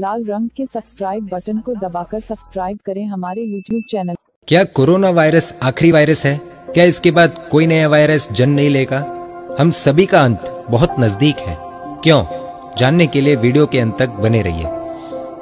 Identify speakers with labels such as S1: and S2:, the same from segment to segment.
S1: लाल रंग के subscribe button को दबाकर सब्सक्राइब करें हमारे यूट्यूब चैनल
S2: क्या कोरोना वायरस आखिरी वायरस है? क्या इसके बाद कोई नया वायरस जन्म नहीं लेगा? हम सभी का अंत बहुत नज़दीक है। क्यों? जानने के लिए वीडियो के अंत तक बने रहिए।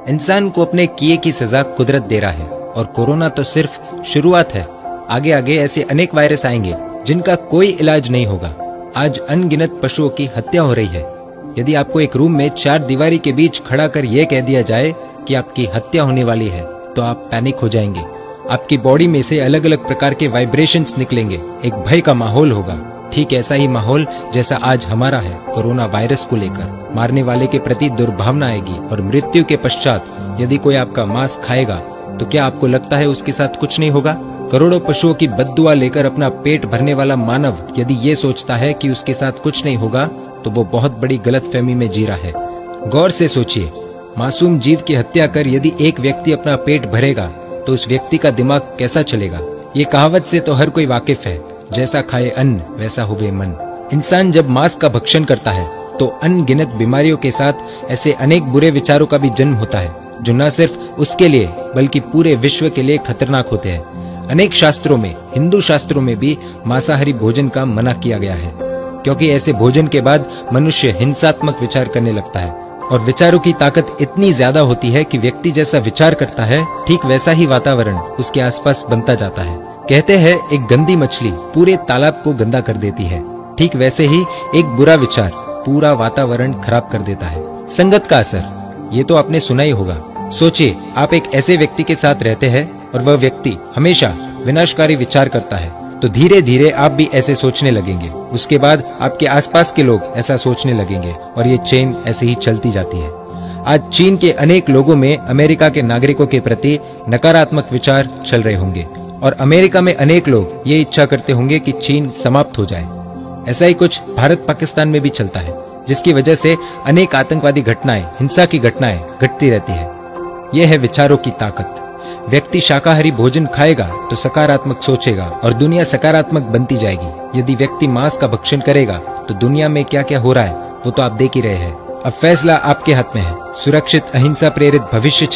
S2: इंसान को अपने किए की सजा कुदरत दे रहा है और कोरोना तो सिर्फ़ शुरुआत है। आगे आगे ऐसे अनेक वायरस आएँगे जिनका कोई इलाज नहीं होगा। आज अनगिनत पशुओं की हत्या हो रही है। यदि आपको एक रूम में चार दीवारी के बीच खड़ा कर यह कह दिया जाए कि आपकी हत्या होने वाली है तो आप पैनिक हो जाएँगे। आपकी बॉडी में से अलग अलग प्रकार के वाइब्रेशंस निकलेंगे। एक भय का माहौल होगा। ठीक ऐसा ही माहौल जैसा आज हमारा है, कोरोना वायरस को लेकर। मारने वाले के प्रति दुर्भावना आएगी और मृत्यु के पश्चात यदि कोई आपका मांस खाएगा तो क्या आपको लगता है उसके साथ कुछ नहीं होगा? करोड़ों पशुओं की बददुआ लेकर अपना पेट भरने वाला मानव यदि ये सोचता है कि उसके साथ कुछ नहीं होगा तो वो बहुत बड़ी गलत फहमी में जी रहा है। गौर से सोचिए, मासूम जीव की हत्या कर यदि एक व्यक्ति अपना पेट भरेगा तो उस व्यक्ति का दिमाग कैसा चलेगा? ये कहावत से तो हर कोई वाकिफ है, जैसा खाए अन्न, वैसा हुए मन। इंसान जब मांस का भक्षण करता है तो अनगिनत बीमारियों के साथ ऐसे अनेक बुरे विचारों का भी जन्म होता है, जो न सिर्फ़ उसके लिए, बल्कि पूरे विश्व के लिए खतरनाक होते हैं। अनेक शास्त्रों में, हिंदू शास्त्रों में भी मांसाहारी भोजन का मना किया गया है। क्योंकि ऐसे भोजन के बाद मनुष्य हिंसात्मक विचार करने लगता है। और विचारों की ताकत इतनी ज़्यादा होती है कि व्यक्ति जैसा विचार करता है, ठीक वैसा ही वातावरण उसके आसपास बनता जाता है। कहते हैं, एक गंदी मछली पूरे तालाब को गंदा कर देती है। ठीक वैसे ही एक बुरा विचार पूरा वातावरण खराब कर देता है। संगत का असर, ये तो आपने सुना ही होगा। सोचिए, आप एक ऐसे व्यक्ति के साथ रहते हैं और वह व्यक्ति हमेशा विनाशकारी विचार करता है। तो धीरे धीरे आप भी ऐसे सोचने लगेंगे। उसके बाद आपके आसपास के लोग ऐसा सोचने लगेंगे और ये चेन ऐसे ही चलती जाती है। आज चीन के अनेक लोगों में अमेरिका के नागरिकों के प्रति नकारात्मक विचार चल रहे होंगे और अमेरिका में अनेक लोग ये इच्छा करते होंगे कि चीन समाप्त हो जाए। ऐसा ही कुछ भारत पाकिस्तान में भी चलता है, जिसकी वजह से अनेक आतंकवादी घटनाएँ, हिंसा की घटनाएँ घटती रहती है। यह है विचारों की ताकत। व्यक्ति शाकाहारी भोजन खाएगा तो सकारात्मक सोचेगा और दुनिया सकारात्मक बनती जाएगी। यदि व्यक्ति मांस का भक्षण करेगा तो दुनिया में क्या क्या हो रहा है, वो तो आप देख ही रहे हैं। अब फैसला आपके हाथ में है। सुरक्षित, अहिंसा प्रेरित भविष्य